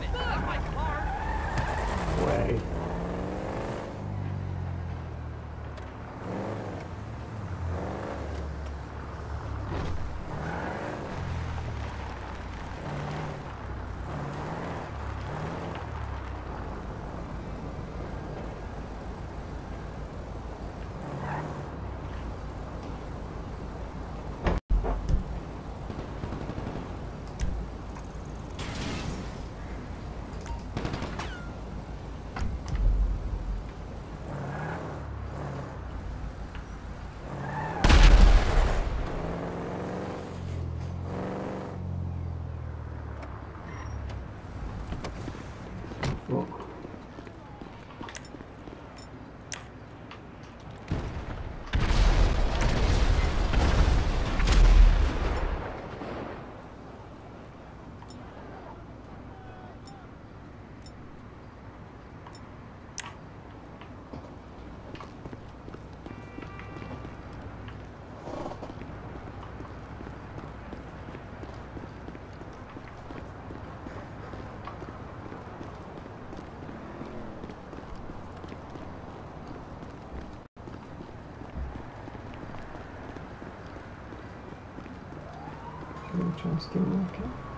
God damn it! Not my car! Way. Oh. Should we try and steal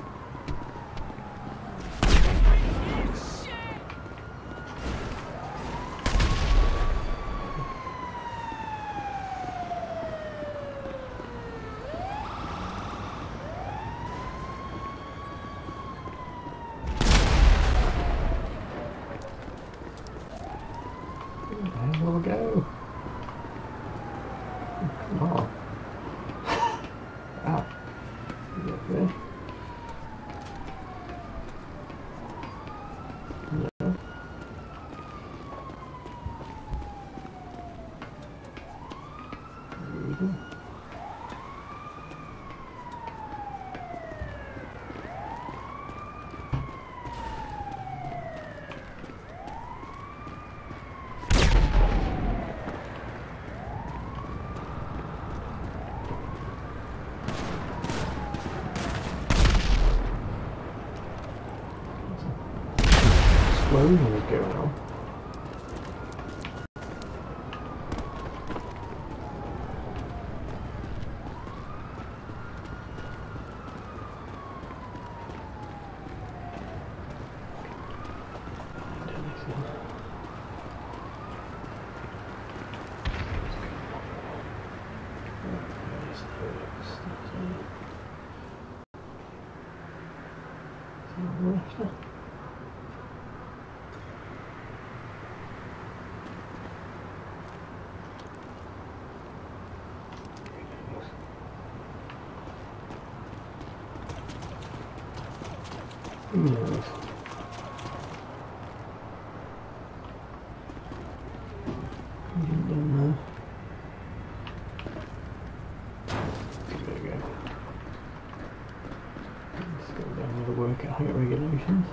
height regulations.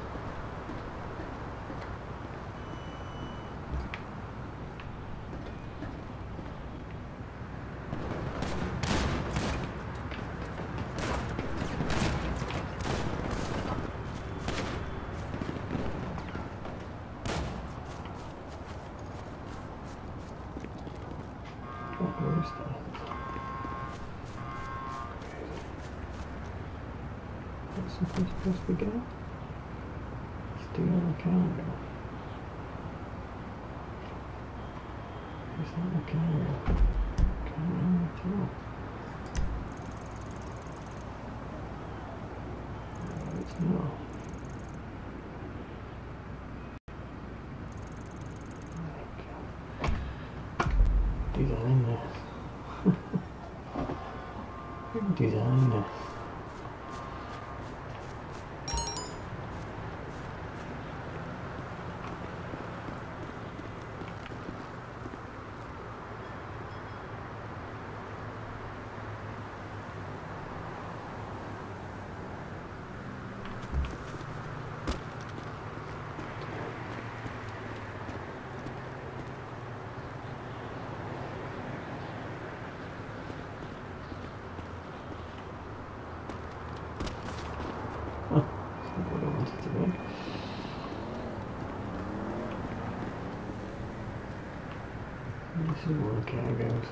What where is that? What's the we go? Steal a? Can't remember at all. No, it's not. Design this. Design. This is one of the cargoes.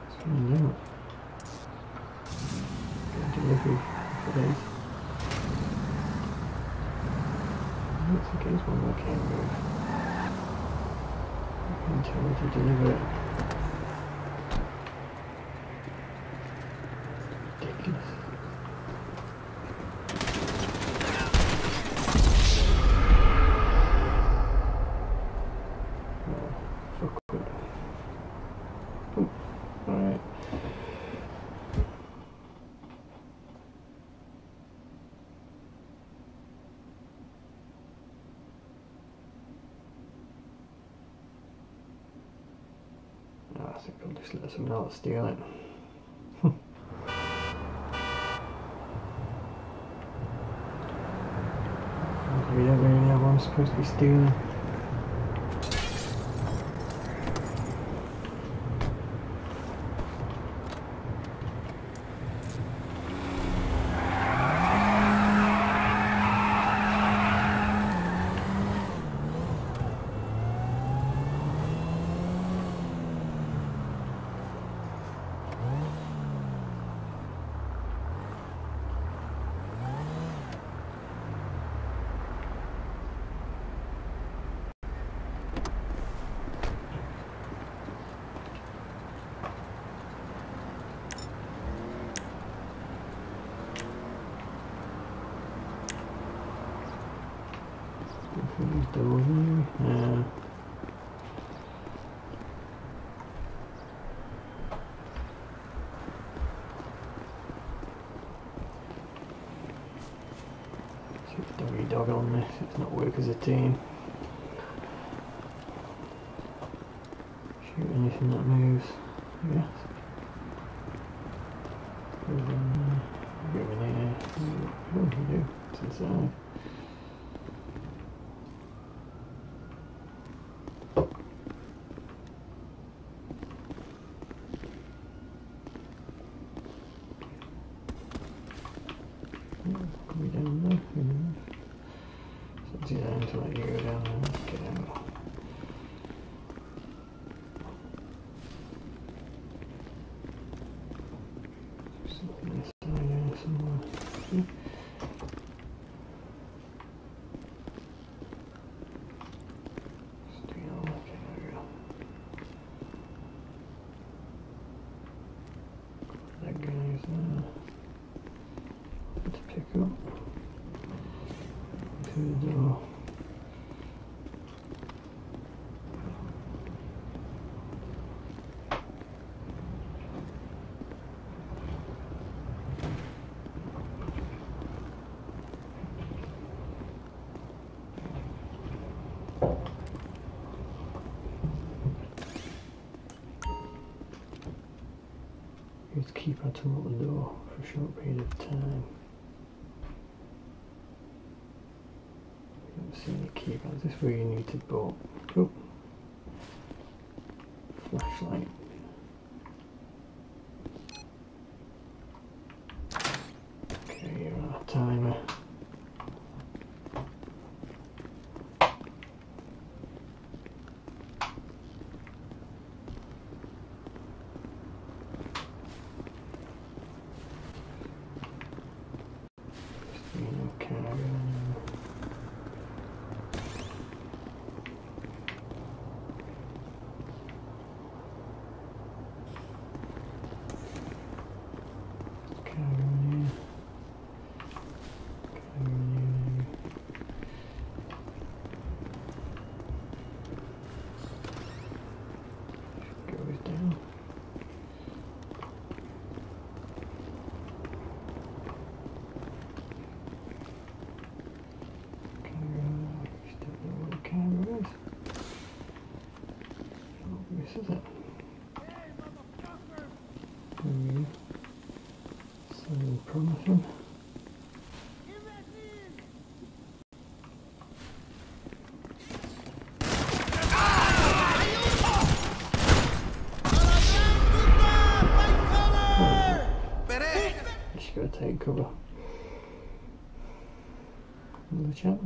Let's find out. Looks like it's one of the cargoes. I can tell her to deliver it. Ridiculous. Oh, fuck it. Oh, alright. No, I think I'll else steal it. Don't really know what I'm supposed to be stealing. Dog on this. It's not work as a team. Shoot anything that moves. I guess. Go down there. Go in here. What do you do? It's inside. Can we down there? Who knows? So it's either until I go down there. Let's get out. Something inside there somewhere. Yeah. Steal, okay, there we go. To pick up. To to door for a short period of time. Don't see any keypads. This is where you need to bolt. Oh. Flashlight. Якова. Зачем?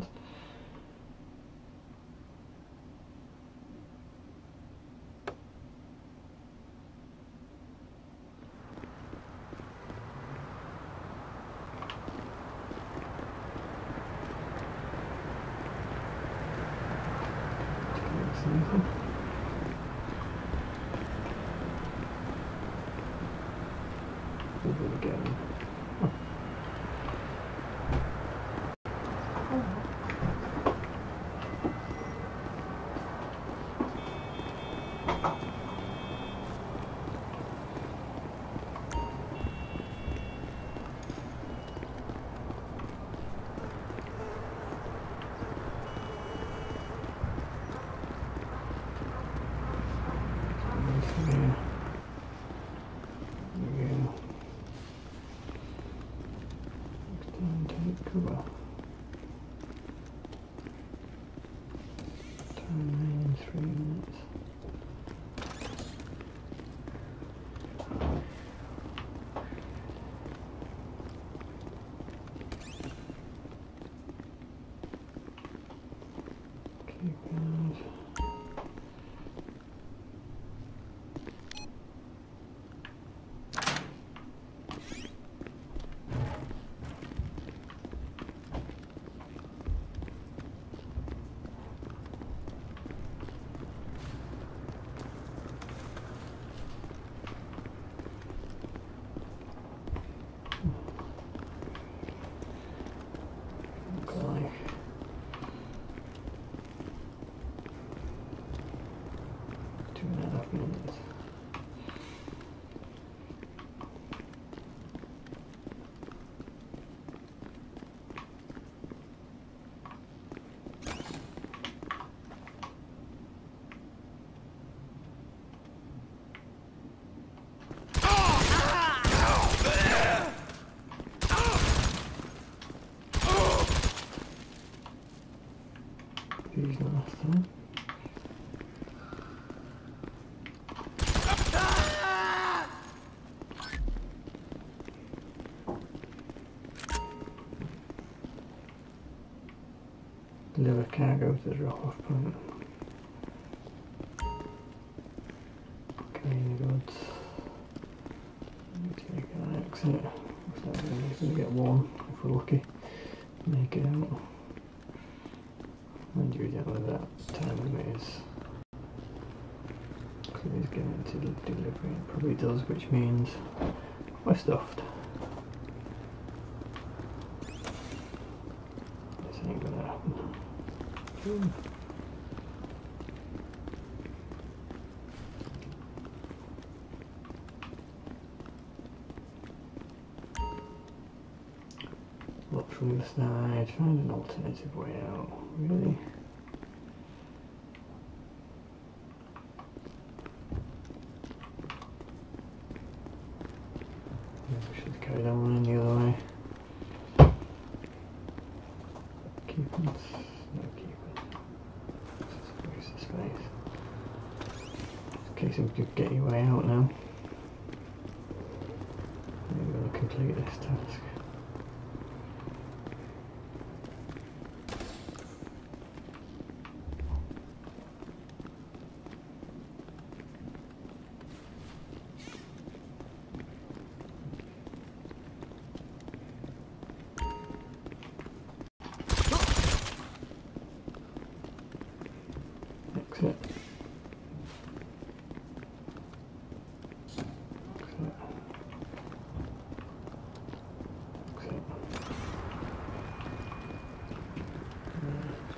To the drop-off point. Clean an exit. Looks like we're going to get one if we're lucky. Make it out. Mind you, we don't know that time limit is. Clearly it's getting to the delivery. It probably does, which means we're stuffed. Alternative way out. Really? Maybe should carry that one in the other way. Keep it. No, keep it. Waste of space. In case we could get your way out now. Maybe we'll complete this task. Exit. Exit. Exit.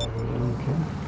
okay.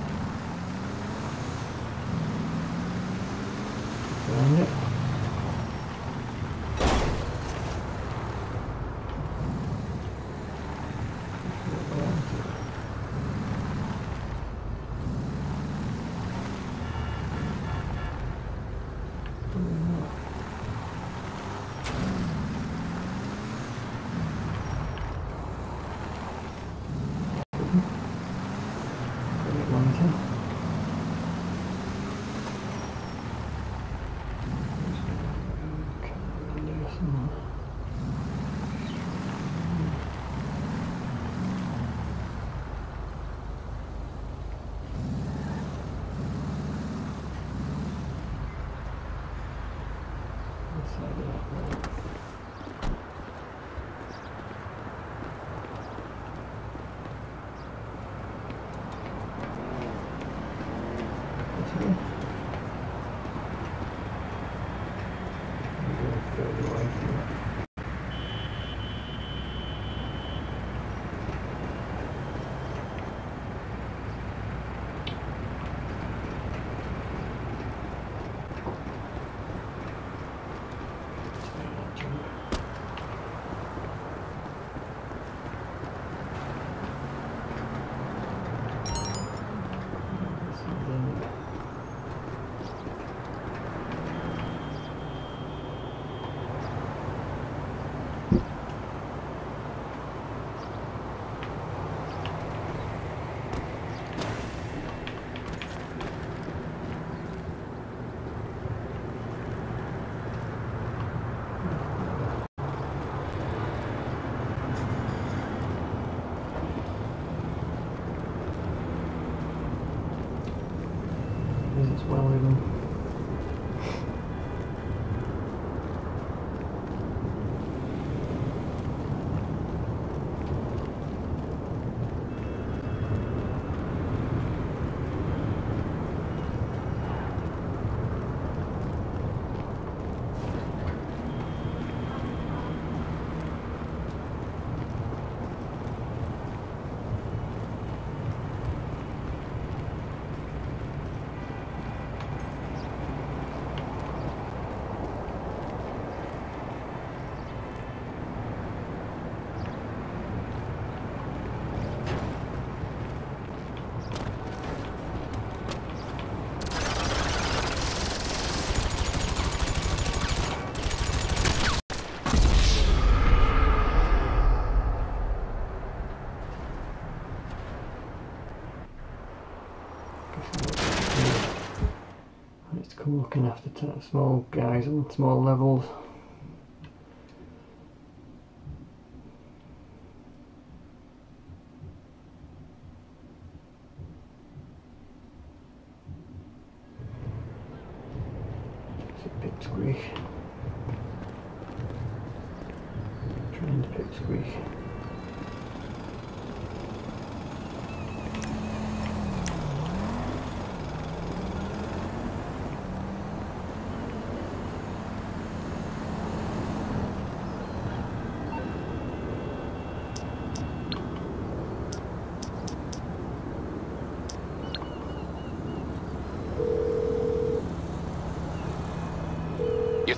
Looking after small guys on small levels.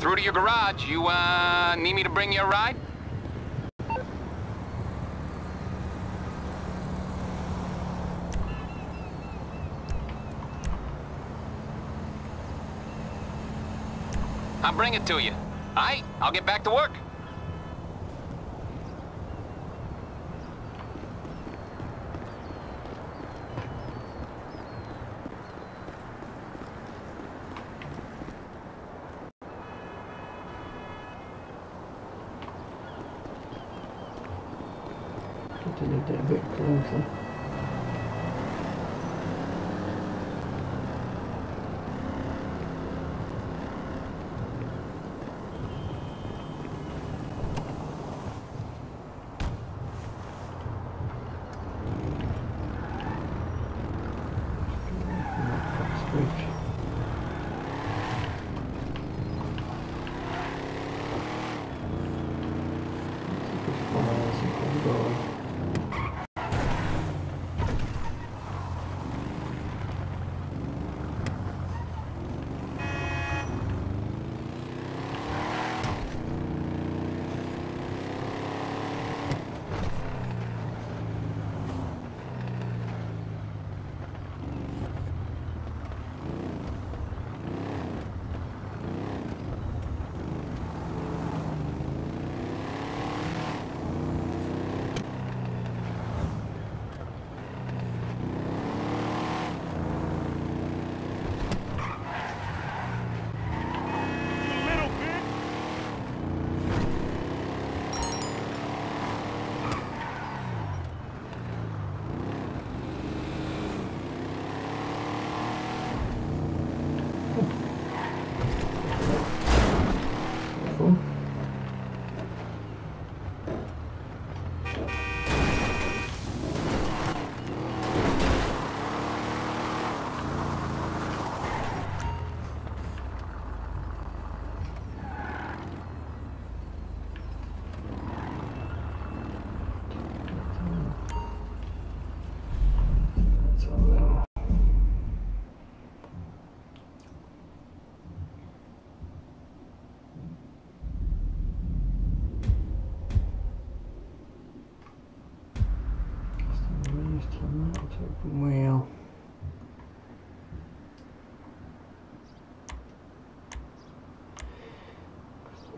Through to your garage. You, uh, need me to bring you a ride? I'll bring it to you. Aight, I'll get back to work.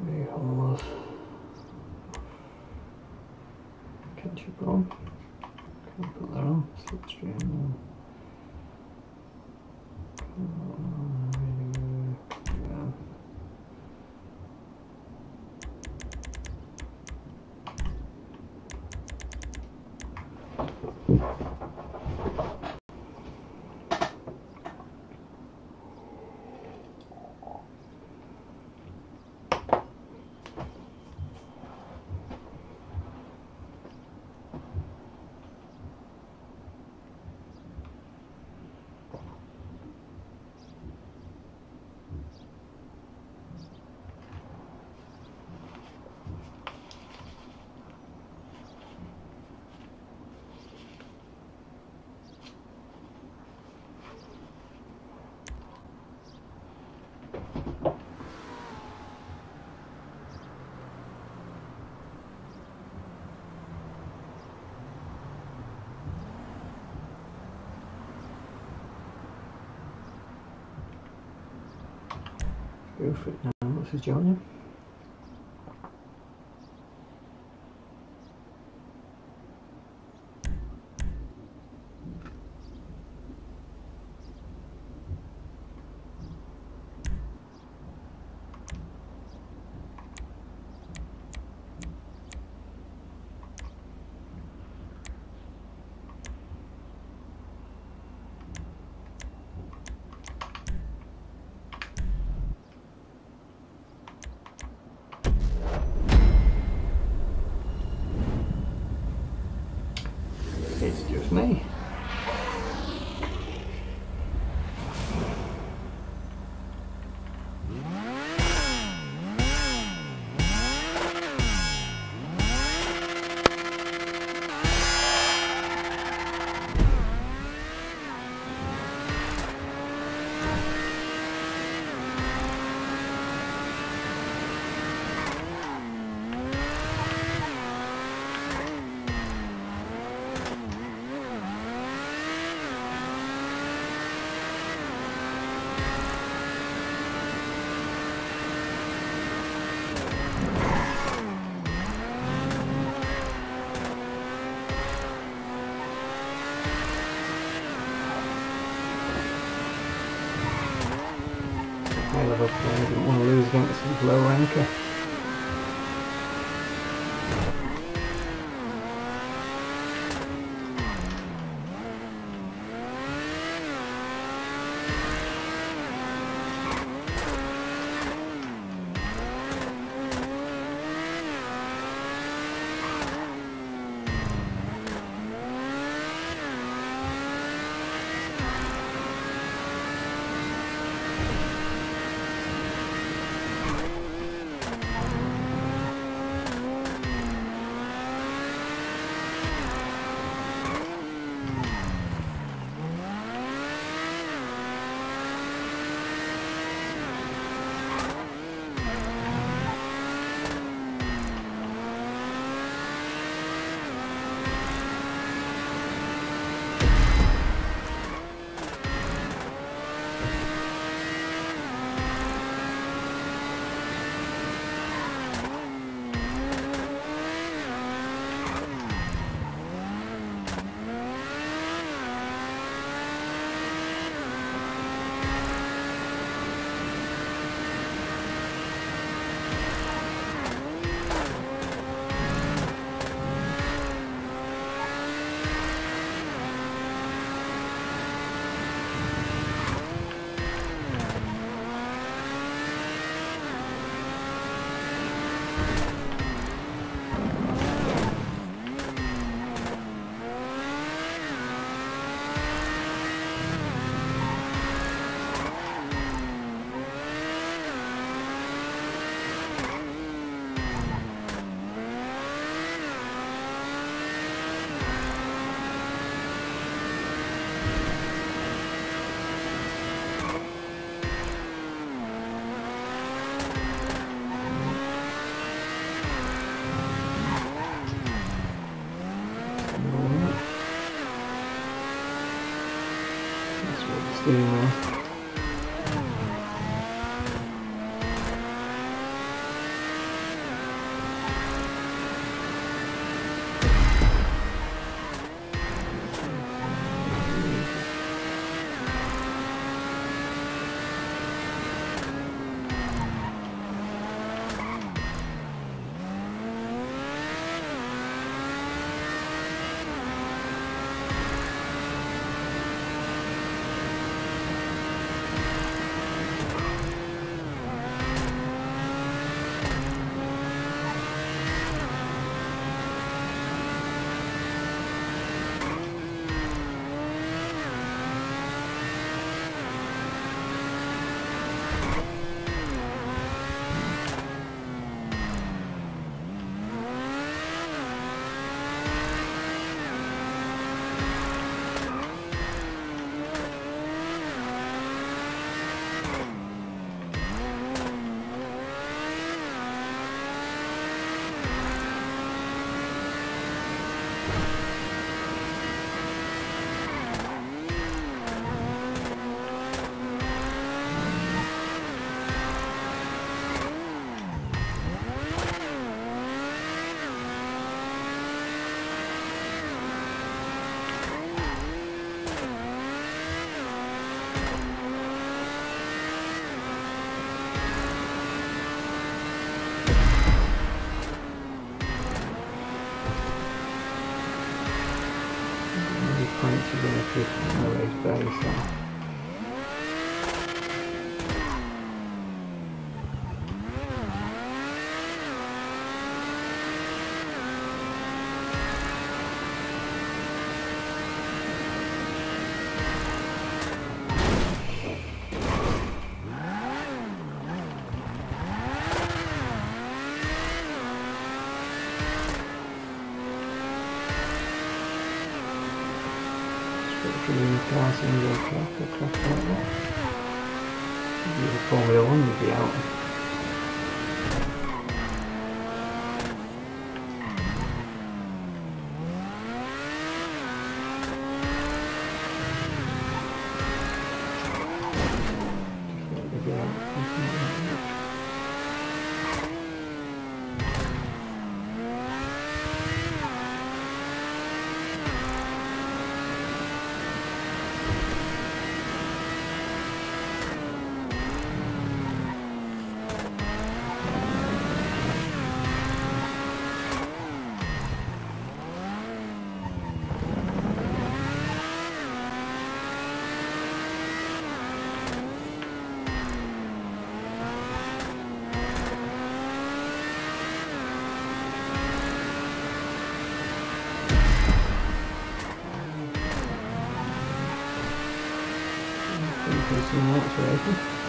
Three holes. Catch up on. Can I put that on? Slipstream on. It now. What's his just me. Player didn't want to lose against his low ranker. nice and low clock, a clock like that. Beautiful, we all to be out. Thank you so much,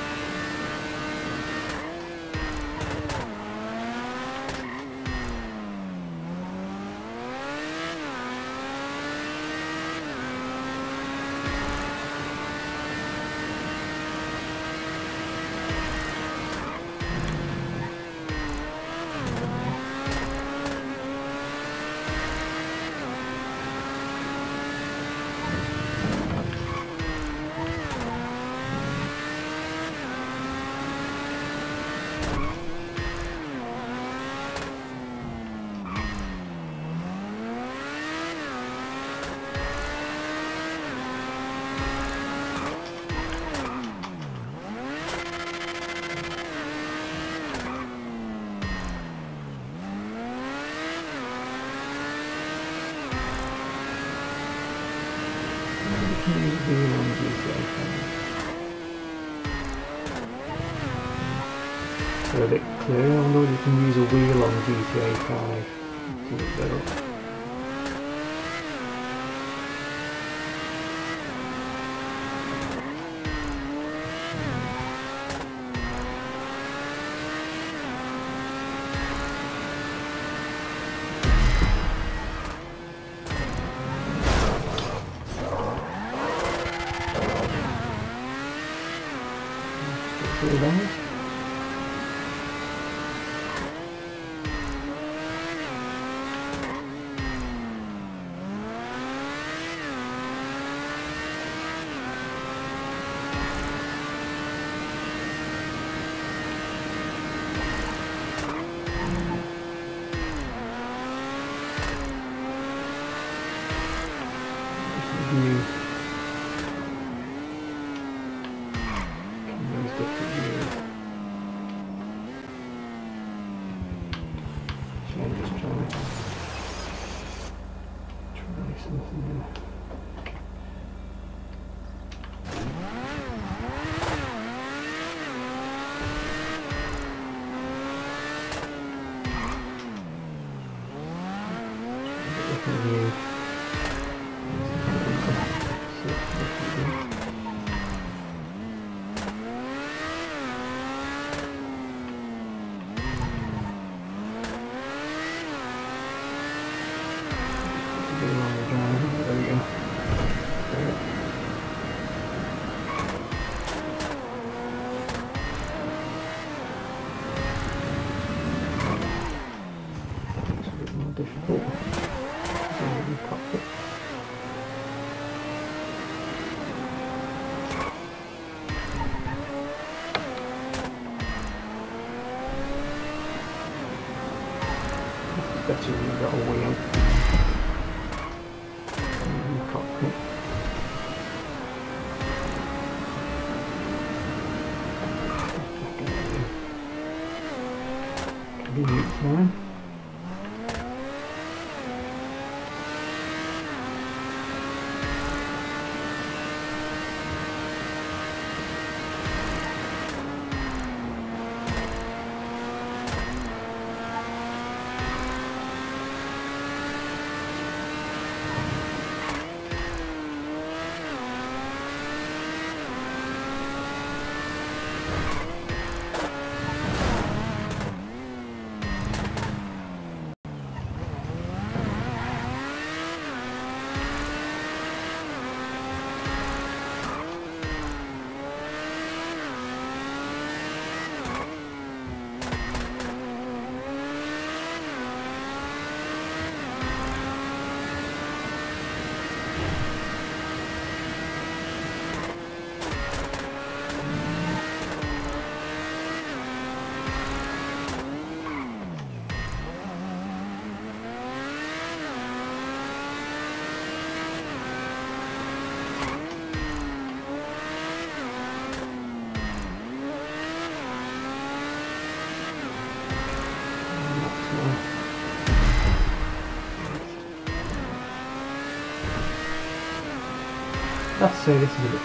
Say this is a bit,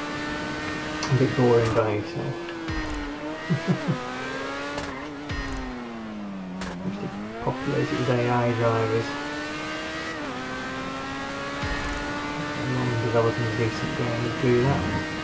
a bit boring by itself. Mostly populated with AI drivers. A decent game would do that. Go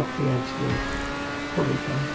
off the edge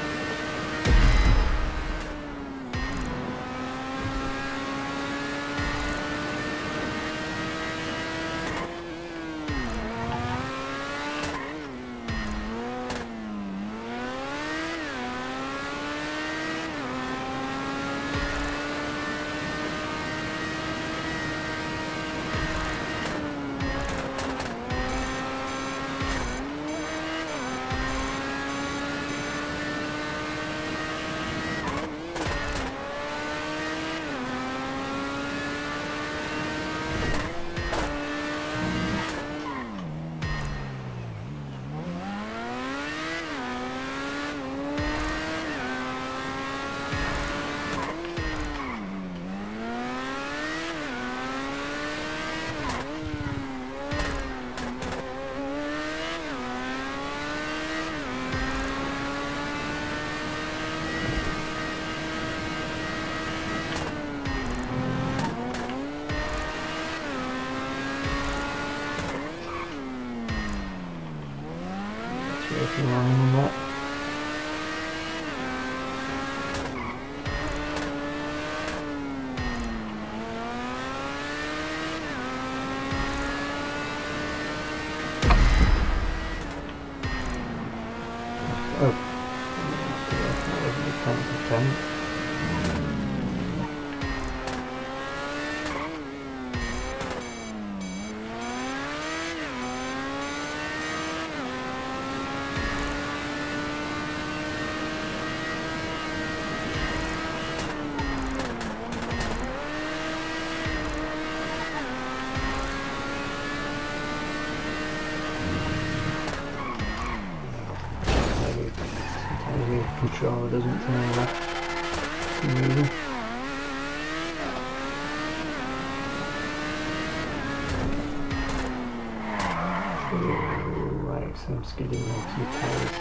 Right, so I'm skidding onto the tires.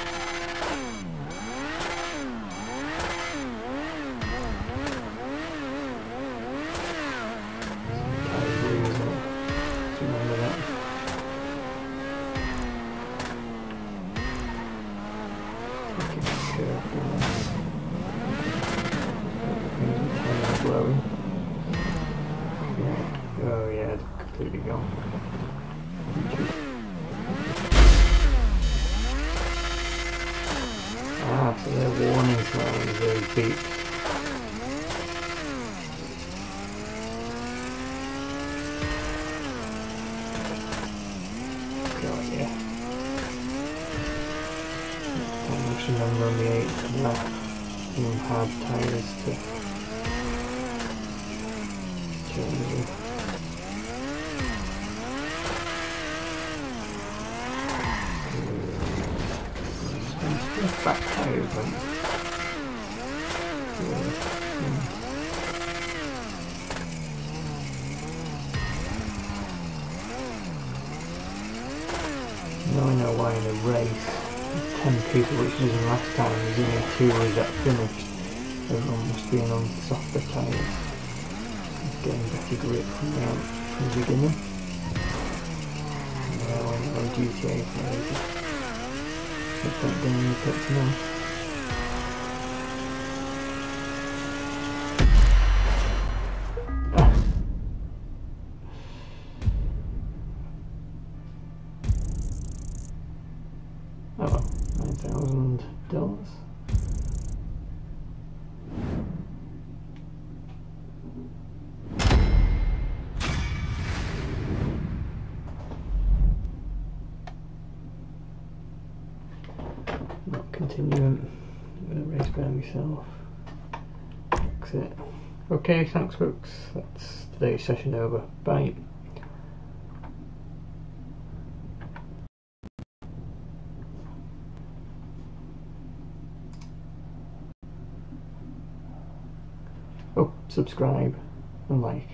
Tires blue, isn't it? Just remember that. Take it careful. Maybe tires blowing. Yeah. Oh yeah, it's completely gone. Ah, so they're warning signs, those beeps. God, yeah. I just remember on the 8th lap, even hard tyres to change them. Just back tyres then. Yeah. hmm. Now I know why in a race, 10 people, which is in last time, there's only two of that finished. Everyone must be on softer tyres. Getting better grip from the, from the beginning. Uh, now I know. GTA players. Put that down in the pits now. Okay, thanks folks. That's today's session over. Bye. Oh, subscribe and like.